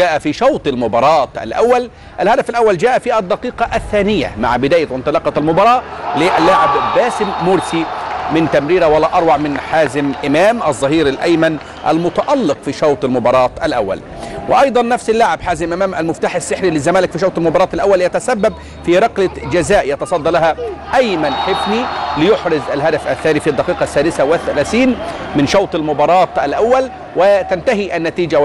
جاء في شوط المباراة الأول. الهدف الأول جاء في الدقيقة الثانية مع بداية انطلاقة المباراة للاعب باسم مرسي من تمريرة ولا أروع من حازم إمام الظهير الأيمن المتألق في شوط المباراة الأول. وأيضا نفس اللاعب حازم إمام المفتاح السحري للزمالك في شوط المباراة الأول يتسبب في ركلة جزاء يتصدى لها أيمن حفني ليحرز الهدف الثاني في الدقيقة السادسة والثلاثين من شوط المباراة الأول. وتنتهي النتيجة